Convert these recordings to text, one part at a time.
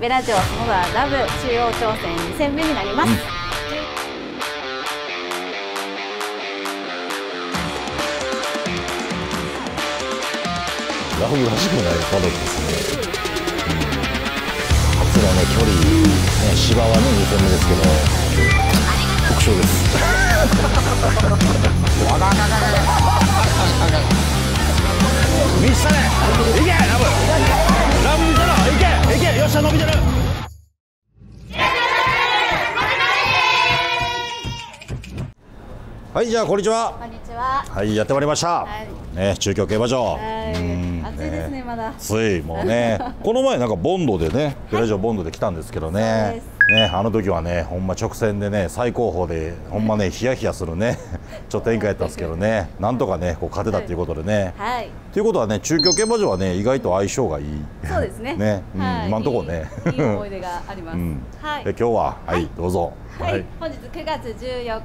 ベラジオその他ラブ中央挑戦2戦目になります、ラフらしくないパドですね、うん、初のね距離、ね、芝はね2戦目ですけど。特徴です。わががががいけよっしゃ伸びてる。はいじゃあこんにちは。こんにちは。はいやってまいりました、はい、ね中京競馬場、はい。暑いですねまだ。暑いもうね。この前なんかボンドでねベラジオボンドで来たんですけどねねあの時はねほんま直線でね最高峰でほんまねヒヤヒヤするね。ちょっと展開やったんですけどね。なんとかねこう勝てたっていうことでね、はい、ということはね中京競馬場はね意外と相性がいい。そうですね。ね、うん、はい、今のところね。いい思い出があります、うん、はい。で今日ははい、どうぞ。はい、本日9月14日土曜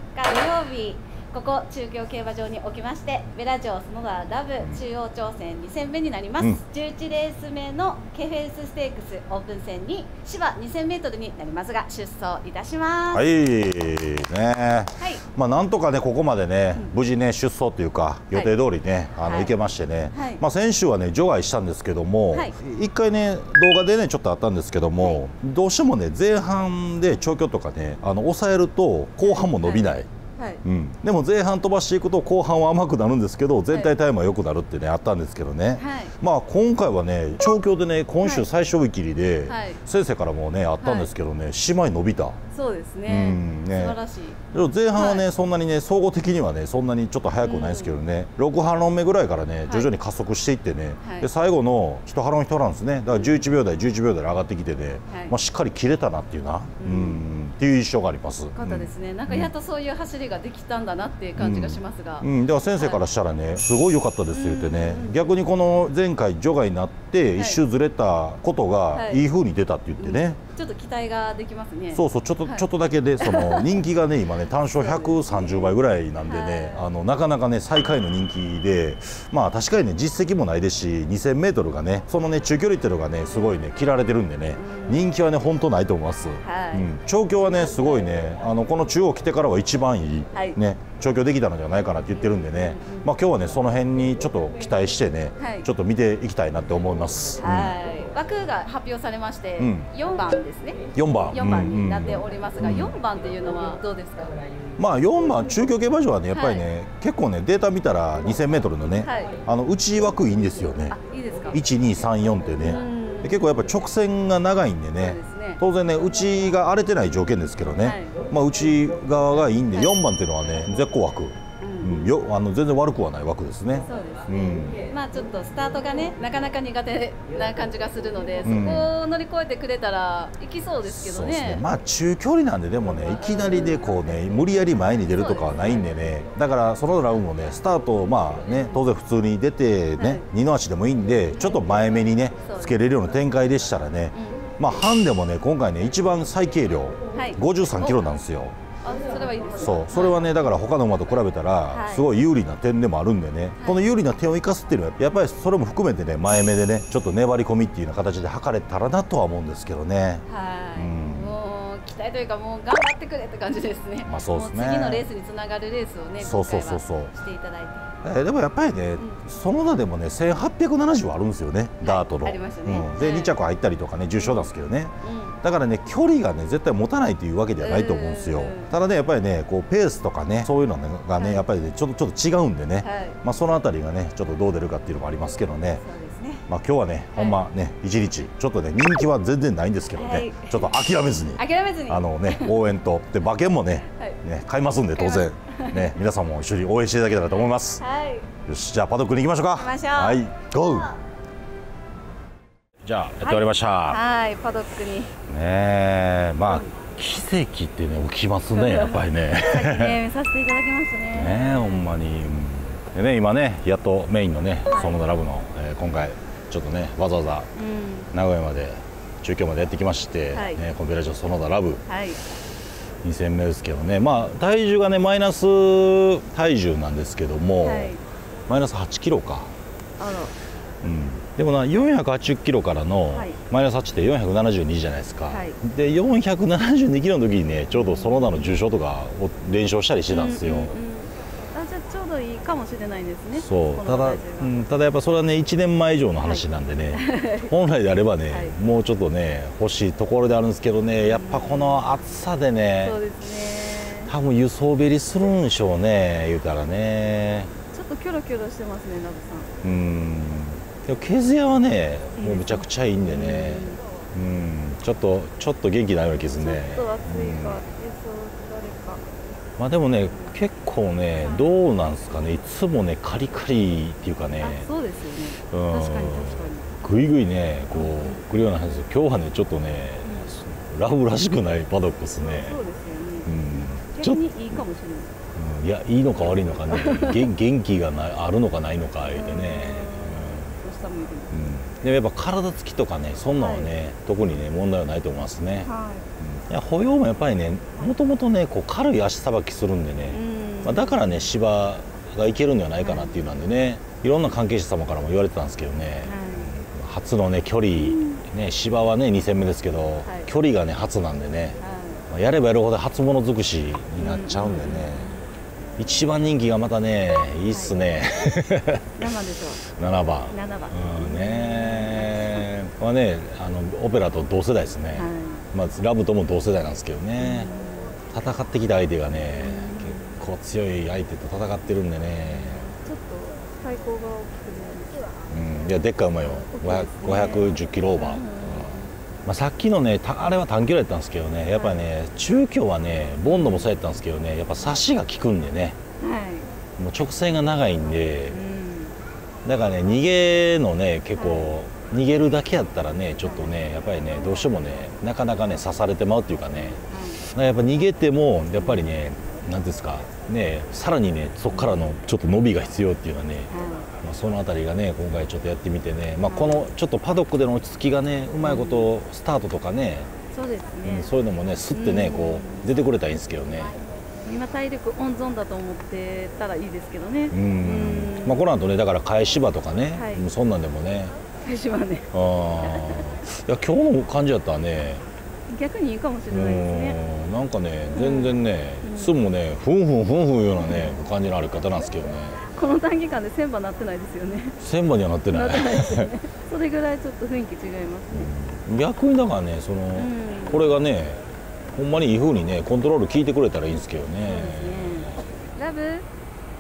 日ここ中京競馬場におきましてベラ城園田ラブ中央挑戦2戦目になります、うん、11レース目のケフェウスステークスオープン戦に芝 2000m になりますが出走いたします。はい。ね、はい、まあなんとかねここまでね、うん、無事ね出走というか予定通りね、はい、あの、はい、行けましてね、はい、まあ先週はね除外したんですけども、はい、1回ね動画でねちょっとあったんですけども、どうしてもね前半で長距離とかねあの抑えると後半も伸びない、はい。うん、でも前半飛ばしていくと後半は甘くなるんですけど全体タイムは良くなるってねあったんですけどね、はい、まあ今回はね調教でね今週最初追い切りで、はい、先生からもねあったんですけどね、姉妹伸びた。そうですね,、うんね。素晴らしい。前半はね、そんなにね総合的にはねそんなにちょっと速くないですけどね、うん、6ハロン目ぐらいからね徐々に加速していってね、で最後の1ハロン1ランですね。だから11秒台11秒台で上がってきてね、まあ、しっかり切れたなっていうな、うんっていう印象があります。方ですね、なんかやっとそういう走りができたんだなっていう感じがしますが、うん、では先生からしたらね、はい、すごい良かったです言ってね、逆にこの前回除外になって一周ずれたことがい。い風に出たって言ってね、ちょっと期待ができますね。そうそうちょっと、はい、ちょっとだけで その人気がね今ね単勝130倍ぐらいなんでね、はい、あのなかなかね最下位の人気でまあ確かにね実績もないですし2000メートルがねそのね中距離っていうのがねすごいね切られてるんでね、人気はね本当ないと思います。はい、うん、調教はねすごいねあのこの中央来てからは一番いい、ね調教できたのではないかなって言ってるんでね、まあ今日はねその辺にちょっと期待してね、ちょっと見ていきたいなって思います。はい。うん、枠が発表されまして、うん、4番ですね。4番。4番になっておりますが、うん、4番っていうのはどうですか？まあ4番中京競馬場はねやっぱりね、はい、結構ねデータ見たら2000メートルのね、はい、あの内枠いいんですよね。いいですか？1、2、3、4ってね。結構やっぱ直線が長いんでね、ね当然ね内が荒れてない条件ですけどね、はい、まあ内側がいいんで4番っていうのはね絶好枠。うん、よあの全然悪くはない枠ですね。そうですね。うん、まあちょっとスタートがねなかなか苦手な感じがするので、そこを乗り越えてくれたらいきそうですけどね。ねまあ中距離なんででもねいきなりでこうね無理やり前に出るとかはないんでね。だからそのラウンドもねスタートまあね当然普通に出てね、はい、二の足でもいいんでちょっと前目にねつけれるような展開でしたらね。まあ半でもね今回ね一番最軽量、はい、53キロなんですよ。それはいいですそうそれはねだから他の馬と比べたらすごい有利な点でもあるんでね、はい、この有利な点を生かすっていうのはやっぱりそれも含めてね前目でねちょっと粘り込みっていうような形で測れたらなとは思うんですけどね。はい、うん、もう期待というかもう頑張ってくれって感じですね。まあそうですね。次のレースにつながるレースをねそうそうそうそうしていただいて。えー、でもやっぱりね、うん、その名でもね1870あるんですよね、ダートの、ね。うん、で、2着入ったりとかね重賞なんですけどね、うん、だからね距離がね絶対持たないというわけではないと思うんですよ。ただねやっぱりねこうペースとかねそういうのがね、やっぱりねちょっとちょっと違うんでね、はい、まあそのあたりがねちょっとどう出るかっていうのもありますけどね。まあ今日はね、ほんまね一日ちょっとね人気は全然ないんですけどね、はい、ちょっと諦めずに。諦めずに。あのね応援とで馬券もね、はい、ね買いますんで当然ね皆さんも一緒に応援していただけたらと思います。はい。よしじゃあパドックに行きましょうか。はいゴー。じゃあやって終わりました、はい、パドックに。ねまあ奇跡ってね起きますねやっぱりね。ね見させていただきましたねねほんまに。でね今ねやっとメインのね、はい、ソノダラブの、えー、今回ちょっとねわざわざ名古屋まで中京までやってきまして、はい、ね、コンベラジョソノダラブ、はい、2戦目ですけどねまあ体重がねマイナス体重なんですけども、はい。マイナス8キロか。うん、でもな480キロからのマイナス8って472じゃないですか、はい、で472キロの時にねちょうど園田の重賞とかを連勝したりしてたんですよ、うんうんうん、あじゃあちょうどいいかもしれないですね。そう。ただ、うん、ただやっぱそれはね1年前以上の話なんでね、はい、本来であればね、はい、もうちょっとね欲しいところであるんですけどねやっぱこの暑さでね、そうですね。多分輸送べりするんでしょうね言うたらね。ちょっとキョロキョロしてますねナブさん。うん。でも毛艶はねもうむちゃくちゃいいんでね。うん。ちょっとちょっと元気ないような気するね。ちょっと暑いか、うん、まあでもね結構ねどうなんですかね。いつもねカリカリっていうかね。そうですよね、うん、確かに確かに。ぐいぐいねこうくるような話です今日はねちょっとね、うん、ラブらしくないパドックですね。そうですよね、うん、逆にいいかもしれない。いやいいのか悪いのかね。元気がないあるのかないのか言うてね、うん、でもやっぱ体つきとかねそんなのはね、はい、特にね問題はないと思いますね、はい、いや歩様もやっぱりねもともとねこう軽い足さばきするんでね、まあ、だからね芝がいけるんではないかなっていうなんでね、はい、いろんな関係者様からも言われてたんですけどね、初のね距離、ね芝はね2戦目ですけど、距離がね初なんでね、まあ、やればやるほど初物尽くしになっちゃうんでね、一番人気がまたねいいっすね、はい、7番でしょ7番。7番。うんねはねあのオペラと同世代ですね、はい、まあ、ラブとも同世代なんですけどね、戦ってきた相手がね、結構強い相手と戦ってるんでね。ちょっと最高が大きくねうんいやでっかい馬よ、ね、510キロオーバー、まあ、さっきのねあれは短距離やったんですけどねやっぱりね、はい、中距はねボンドもそうやったんですけどねやっぱ差しが効くんでね、はい、もう直線が長いんで、うん、だからね逃げのね結構、はい、逃げるだけやったらねちょっとねやっぱりねどうしてもねなかなかね刺されてまうっていうかね、やっぱ逃げてもやっぱりね何ですかねさらにねそこからのちょっと伸びが必要っていうのはね、まあ、その辺りがね今回ちょっとやってみてね、まあ、このちょっとパドックでの落ち着きがねうまいことスタートとかね、そうですね、うん、そういうのもねすってね、こう出てくれたらいいんですけどね。今体力温存だと思ってたらいいですけどね。うん。まあこの後ねだから返し場とかね、はい、そんなんでもね。返し場ね。ああ。いや今日の感じだったらね。逆にいいかもしれないですね。なんかね全然ね、うん、すぐもねふんふんふんふんようなね感じの歩き方なんですけどね。この短期間で千羽なってないですよね。千羽にはなってない。ね、それぐらいちょっと雰囲気違いますね、逆にだからねその、うん、これがねほんまにいいふうにねコントロール効いてくれたらいいんですけどね、ね、ラブ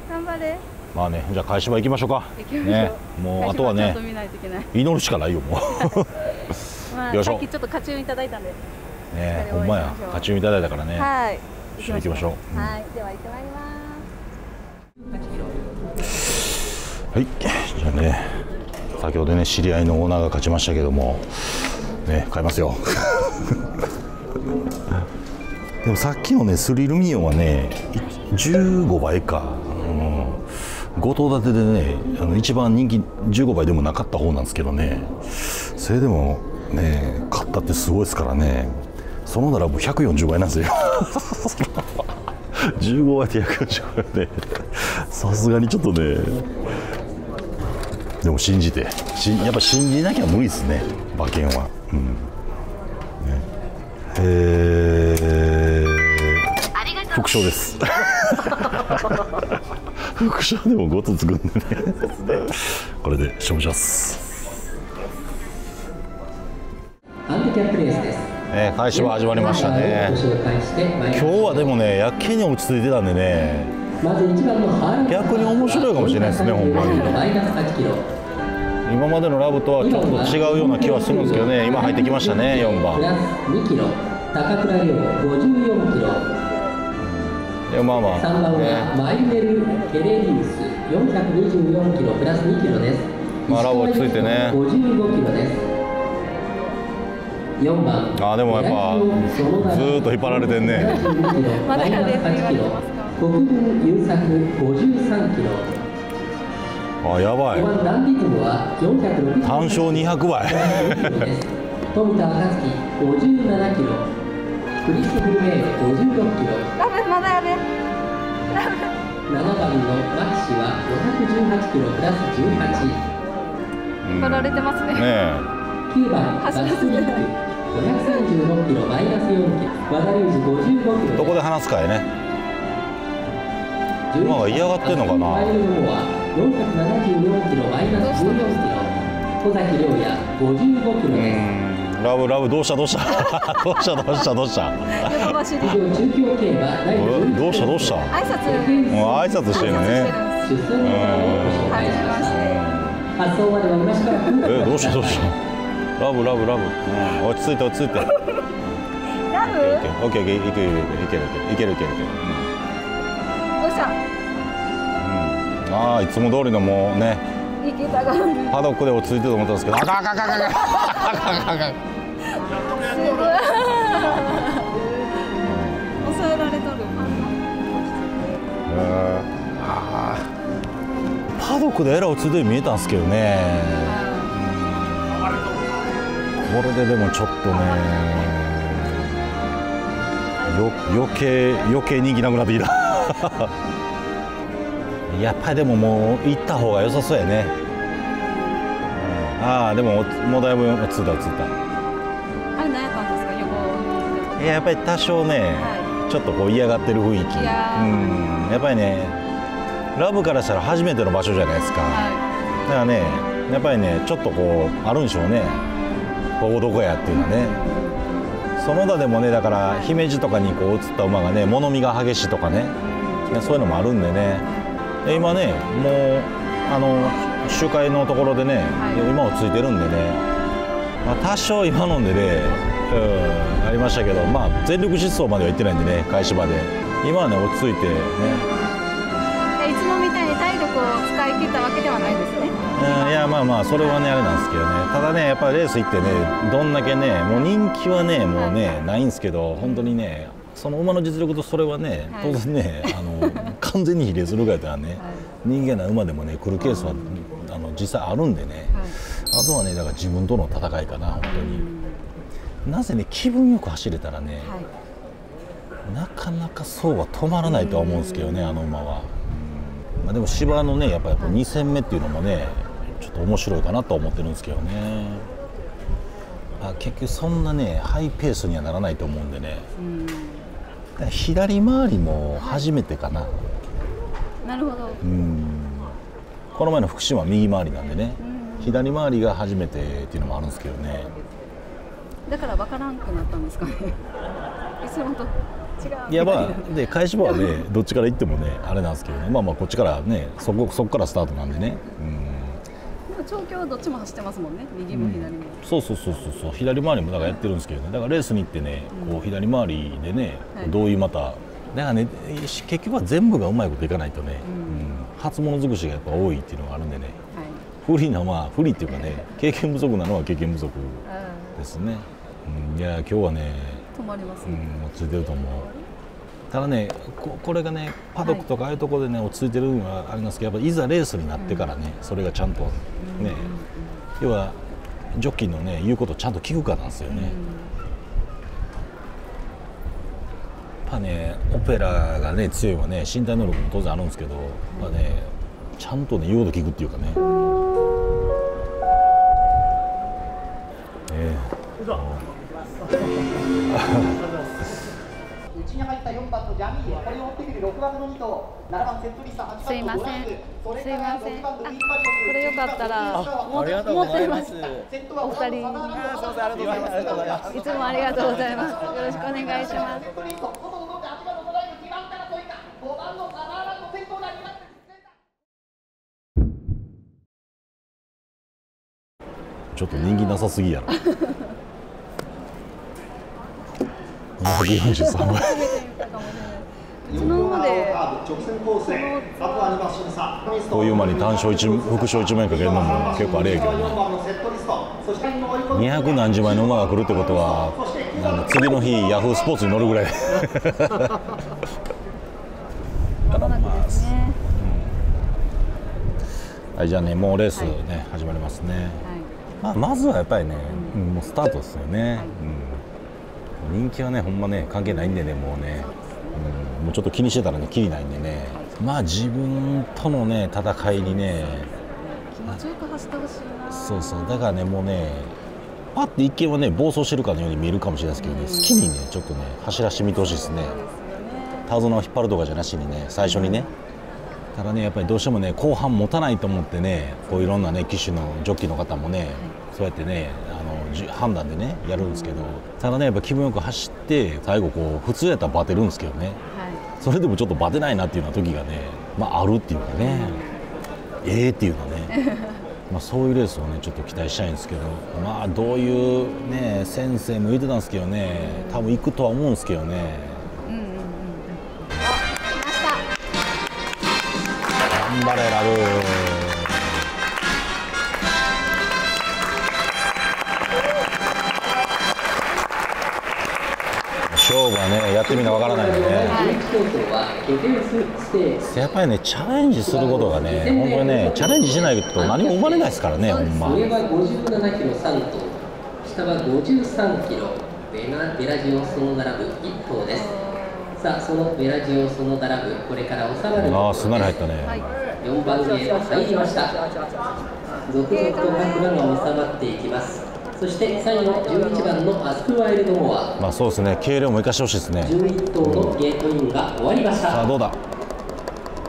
頑張れまあねじゃあ返し場行きましょうか。ね、もうあとはね祈るしかないよもう。まあ、さっきちょっとカチューンいただいたんで。ねほんまや。カチューンいただいたからね。はい。行きましょう、はい。では行ってまいります。はい。じゃあね先ほどね知り合いのオーナーが勝ちましたけどもね買いますよ。でもさっきのねスリルミオンはね15倍か、うん、5頭立てでねあの一番人気15倍でもなかった方なんですけどね。それでもね買ったってすごいですからね。そのならもう140倍なんですよ。15倍で140倍で。さすがにちょっとね。でも信じて。しやっぱ信じなきゃ無理ですね。馬券は、うん。ね、えー、副賞です 副賞でも5つつくんでねこれで勝負しますハンディキャップレースですえー、開始は始まりましたね今日はでもねやけに落ち着いてたんでねまず1番の逆に面白いかもしれないですね、ほんまに。今までのラブとはちょっと違うような気はするんですけどね、今入ってきましたね、4番。2キロ、高倉亮54キロ。でまあまあ、3番はマイネル・ケレリウス424キロプラス2キロです。まあラブ落ち着いてね。55キロです。4番。あでもやっぱずっと引っ張られてんね。まだやでって言われてます国分優作53キロ。あやばい。単勝200倍。富田暁57キロクリスフルメイ56キロ。ラブまだやで7番のマキシは518キロプラス18引っ張られてますね。ね9番バスリック536キロマイナス4キロ。和田隆二55キロどこで話すかやね。馬が嫌がってんのかな。マイルの方は474キロマイナス14キロ。小崎亮也55キロですラブラブどうしたどうした？どうしたどうしたどうした？ヨドバシで以上中京競馬第11どうしたどうした？挨拶。もう挨拶してるね出走の方をご紹介します。発送までは今しばらくえどうしたどうした？ラブラブラブ、うん、落ち着いて落ち着いて。ラブ？オッケーオッケー。いけるいけるいけるいけるいけるいける。どうした？うん、ああいつも通りのもうね。パドックで落ち着いてると思ったんですけど。あかんあかんあかん。あかんあかんあかんあー。パドックでエラー落ち着いてるように見えたんですけどね。これででもちょっとねよ余計余計人気なくなってきたやっぱりでももう行った方が良さそうやね、うんああでももうだいぶ落ちた落ちた。あれ何やったんですか？ややっぱり多少ね、はちょっとこう嫌がってる雰囲気。うん。やっぱりねラブからしたら初めての場所じゃないですか、はだからねやっぱりねちょっとこうあるんでしょうね。ここどこやっていうのはね。園田でもねだから姫路とかにこう移った馬がね物見が激しいとかね。ねそういうのもあるんでね。で今ねもうあの周回のところでね、はい。今落ち着いてるんでね、まあ、多少今のんでね、うん、ありましたけど、まあ、全力疾走までは行ってないんでね開始まで。今はね落ち着いてね。いいつもみたいに体力を使い切ったわけではないですね。うんいやまあまあそれはねあれなんですけどね。ただねやっぱりレース行ってねどんだけねもう人気はねもうねないんですけど本当にねその馬の実力とそれはねはい。当然ねあの完全に比例するぐらいだったらね人間な馬でもね来るケースはあの実際あるんでね。あとはねだから自分との戦いかな本当になぜね気分よく走れたらねはいなかなかそうは止まらないとは思うんですけどね、あの馬は。うんまあ、でも芝のね、やっぱり2戦目っていうのもね、ちょっと面白いかなとは思ってるんですけどね。あ結局そんなね、ハイペースにはならないと思うんでね。うん左回りも初めてかな。なるほどうん。この前の福島は右回りなんでね、うん左回りが初めてっていうのもあるんですけどね。だから分からんくなったんですかね。いつもと違う。いやまあ で開始場はねどっちから行ってもねあれなんですけどねまあまあこっちからねそこそこからスタートなんでね、うん、でも調教はどっちも走ってますもんね。右も左も、そうそうそうそうそう。左回りもだからやってるんですけどね。だからレースに行ってねこう左回りでね、はい。どういうまた。だからねし結局は全部がうまいこといかないとね、うん。うん。初物尽くしがやっぱ多いっていうのがあるんでね。はい。不利なまあ不利っていうかね経験不足なのは経験不足あですね、うん、いや今日はねー止まりますね、うん、落ち着いてると思う。ただねここれがねパドックとかああいうところでね落ち着いてるのはありますけどやっぱいざレースになってからね、それがちゃんとね、要はジョッキーのね言うことちゃんと聞くかなんですよね、やっぱねオペラがね強いはね身体能力も当然あるんですけど、まあねちゃんとね言うこと聞くっていうかね、内に入った4番のジャミールこれを追ってくる6番の2頭7番セットリスタ8番のすいません。ドライブそれすいからません6番のウィンパリオスこれよかったらあありがとうございますセットはお二人。ありがとうございますいつもありがとうございます。よろしくお願いします。セットリスト外の動き8番のドライブ2番からといた5番のサマーランド先頭だ2番ちょっと人気なさすぎやろ243倍うちの馬で直線コースへあとは2番審査こういう馬に単勝一副賞1万円かけるのも結構あれやけど4な番のセットリストそして追い込み200何十枚の馬が来るってことはあの次の日ヤフースポーツに乗るぐらい。まもなくですねはいじゃあねもうレースね、始まりますね、まあ、まずはやっぱりね、うんもうスタートですよね、うん、人気はねほんまね関係ないんでねもうね、うん、もうちょっと気にしてたらねきりないんでね。まあ自分とのね戦いにね。気持ちよく走ってほしいな。そうそうだからねもうねパッて一見はね暴走してるかのように見えるかもしれないですけどね、好きにねちょっとね走らしてみてほしいですね。手綱を引っ張るとかじゃなしにね最初にね、ただねやっぱりどうしてもね後半持たないと思ってねこういろんなね機種のジョッキーの方もね、そうやってね判断でねやるんですけどただねやっぱ気分よく走って最後こう普通やったらバテるんですけどね、それでもちょっとバテないなっていうような時がね、まあ、あるっていうかね、ええっていうのね。まあ、そういうレースをねちょっと期待したいんですけどまあどういうね先生も言ってたんですけどね多分行くとは思うんですけどね。うんうんうん、頑張れラブやってみなわからないんでね、やっぱりねチャレンジすることがね本当にねチャレンジしないと何も生まれないですからねほんま。上は57キロ3頭下は53キロベナベラジオその並ぶ1頭です。さあそのベラジオその並ぶこれから収まるああすんなり入ったね、4番ゲート入りました。続々と各馬が収まっていきますそして最後11番のアスクワイルドモア。まあそうですね。軽量も生かしてほしいですね。11頭のゲートインが終わりました。さあどうだ？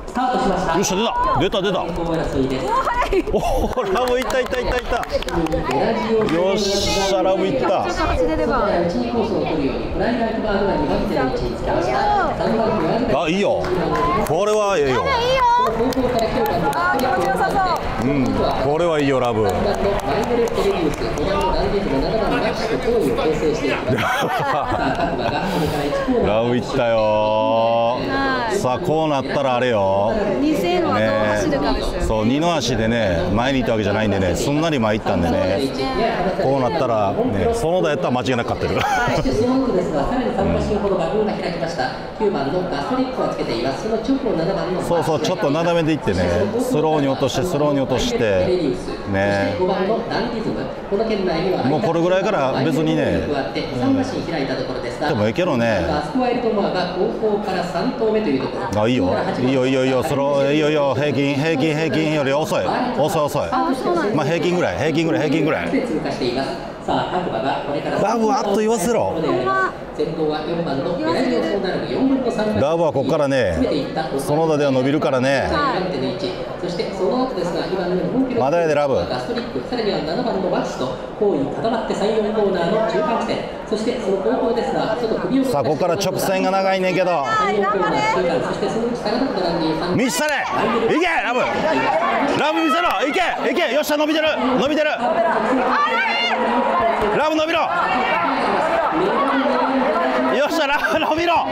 スタートしました。よっしゃ出た。出た出た。おおラブいったいったいったいった。よっしゃラブいった。あいいよこれはええようん。これはいいよラブ。ラブいったよさあこうなったらあれよ。2000円はどう走るかですよね、そう二の足でね前に行ったわけじゃないんでねすんなり前行ったんでね。こうなったらね園田やったら間違いなく勝ってる。そしてその後ですがさらに3馬身ほど馬群が開きました。9番のガストリックをつけています。その直後7番のそうそうちょっと斜めでいってねスローに落としてスローに落としてね。5番のダンディズム。この県内にはもうこれぐらいから別にね3馬身開いたところでもいいけどね。あそこはエルトモアが後方から3投目というところ。あいいよ。いいよいいよいいよ。スローいいよいいよ平均平均平均より遅い。遅い遅い。まあ平均ぐらい平均ぐらい平均ぐらい。通過しています。さあ各馬がこれからラブあっと言わせろ。先頭は4番のベラジオソーナル4分の3ラブはここからね。園田では伸びるからねその後ですが今の本気のまだやでラブ。ガストリックさらには7番のマックスと後位固まって3、4コーナーの中間地点。そしてその後方ですがちょっと首をさあここから直線が長いねんけど。3、4コーナー中間そしてそのうち下がって並んでいる3見せたれいけラブ。ラブ見せろ。いけいけ。よっしゃ伸びてる。伸びてる。ラブ伸びろ。よっしゃラブ伸びろ。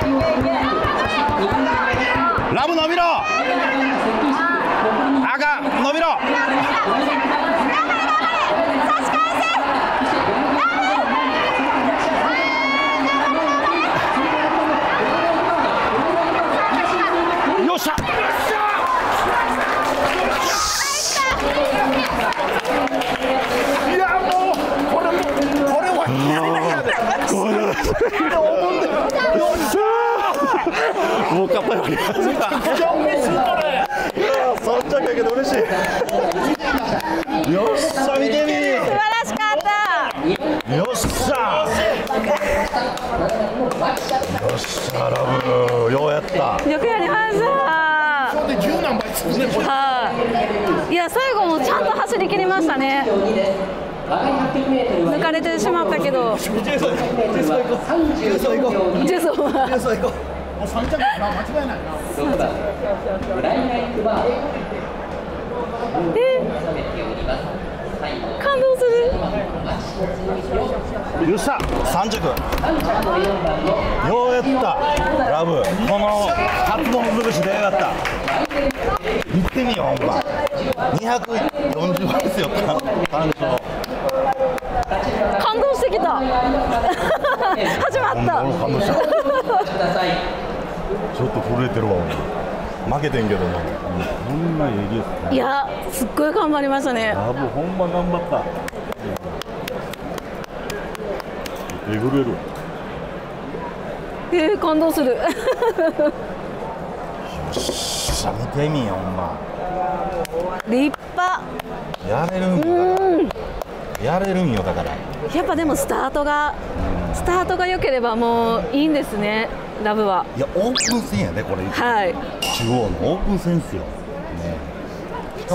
ラブ伸びろ。あかん伸びろよっしゃ。いやもうこれもこれはやりな。きゃでもう勝ったよジョン・ミストレそっちゃけど嬉しい。よっしゃ見てみ。素晴らしかった。よっしゃよっしゃラブ。ようやった。よくやりましたで十何倍つくねこれはい。いや最後もちゃんと走り切りましたね。抜かれてしまったけど。ジェソは。そう。行こう。もう三着。な間違いないな。6番ブライナイトバーえ感動する。よっしゃ三着。ようやった。ラブ。この初の潰しでやがった。行ってみようほんま。240倍ですよ単勝感動してきた。始まった。ちょっと震えてるわ俺負けてんけどな。こんなえげついやすっごい頑張りましたね。ラブほんま頑張った。えぐれる。えー、感動する。ししゃ見てみよほんま。立派。やれるんよやれるんよだから。やっぱでもスタートがスタートが良ければもういいんですねラブは。いやオープン戦やねこれ。はい。中央のオープン戦ですよ、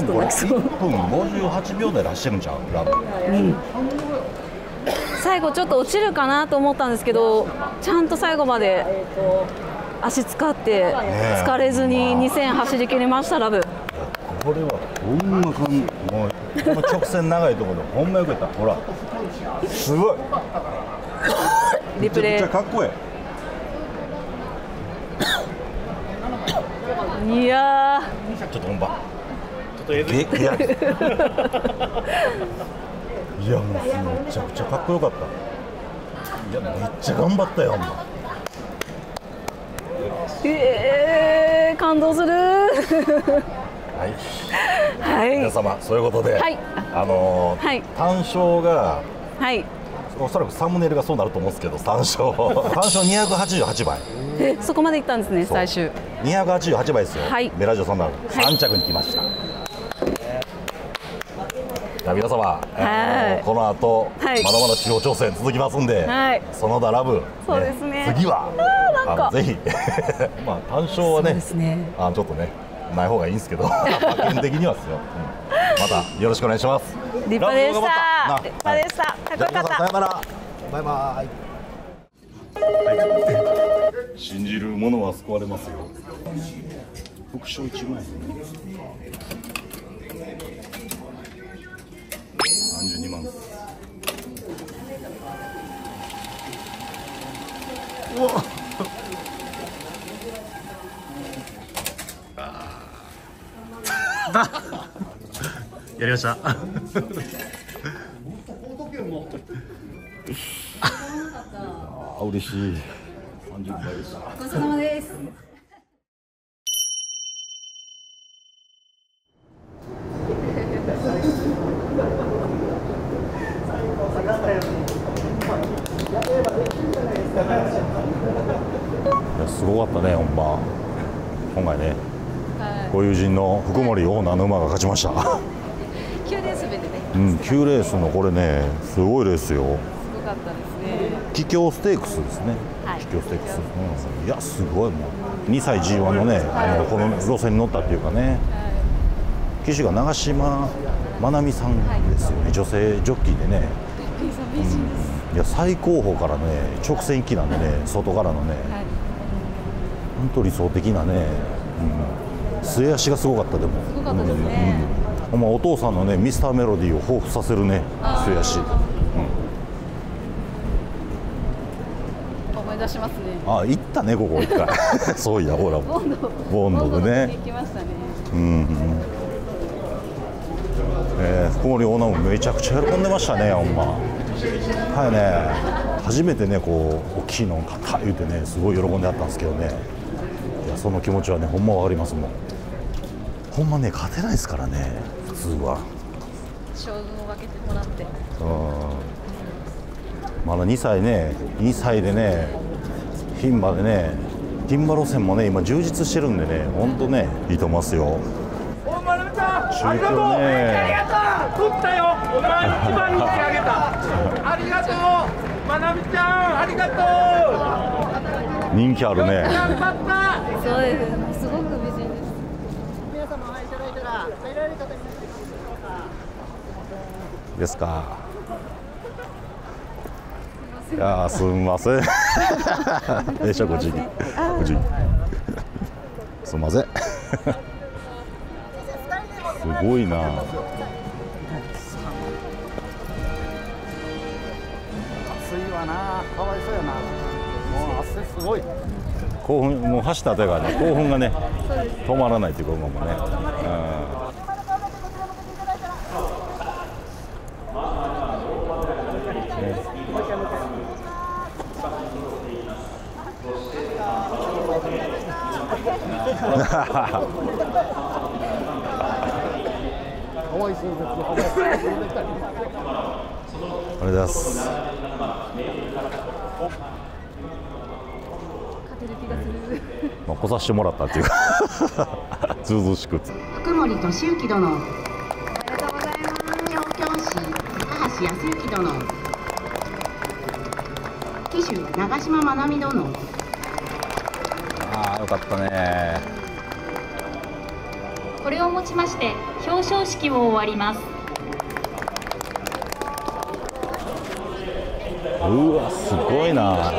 ね、しかもこれ1分58秒台出してるんちゃう？ラブ、うん。最後ちょっと落ちるかなと思ったんですけどちゃんと最後まで足使って疲れずに2000走り切りましたラブ。これはほんまかんもう直線長いところでほんまよくやった。ほら。すごい。リプレイ。めちゃかっこいやちょっと本番とえぐい。いや。いやもうめちゃくちゃかっこよかった。いやめっちゃ頑張ったよえー、感動する。はい、はい、皆様そういうことで、はい、あのー、はい、単勝がはい。おそらくサムネイルがそうなると思うんですけど単勝。単勝288倍。えそこまでいったんですね最終。288倍ですよ、はい、ベラジオさんなる3着に来ました、じゃあ皆様、はい、この後、はい、まだまだ地方挑戦続きますんで、はい、園田ラブ、そうですね、次はあのぜひ。まあ単勝はねね。あちょっとねない方がいいんですけど馬券的にはですよ、うん、またよろしくお願いします。立派でした。立派でした、かっこよかった。さよなら。バイバイ。信じる者は救われますよ。副賞1万円32万。うわ やりました。あ嬉しい。30回でしたごちそうさまですいやすごかったね、ほんま。今回ね、はい、ご友人の福森オーナーの馬が勝ちました。9レース目でね。うん、9レースのこれね、すごいレースよ。すごかったですね。桔梗ステークスですね。はい、桔梗ステークス。うん、いや、すごいもう。2歳 G1 のね、はい、あのこの路線に乗ったっていうかね。騎手が長島まなみさんですよね、女性ジョッキーでね。うん、いや最高峰からね直線行きなんでね外からのね、はい、本当理想的なね、うん、末足がすごかったでも。すごかったですね、うん、お父さんのねミスターメロディーを彷彿させるね末足、うん、思い出しますね。あ行ったねここ一回。そういやほら。ボンド。ボンドでね。行きましたね。うん、うんえー、福森オーナーもめちゃくちゃ喜んでましたね、ほんま。はいね、初めてね、こう大きいの買った言うてね、すごい喜んであったんですけどね、いやその気持ちはね、ほんま分かりますもん。ほんまね、勝てないですからね、普通は。将軍を分けてもらって。うん。まだ2歳ね、2歳でね、牝馬でね、牝馬路線もね、今充実してるんでね、本当ね、いいと思いますよ。ありがとう、ありがとう。取ったよ。お前一番にしてあげた。ありがとう。まなみちゃんありがとう。人気あるね。そうですすごく美人です皆様お会いいただいたら入られる方にですかいやすみません。えしょごちごちすみません。すごいな。暑いわな、かわいそうやな。もう汗すごい。興奮、もう走った手がね、興奮がね、止まらないっていうか、もね。うんありがとうございます。てる気がする。まあ来させてもらったっていうかずうずしく福森俊之殿おめでとうございます。調教師高橋康之殿騎手長島まなみ殿よかったね。これをもちまして表彰式を終わります。うわすごいな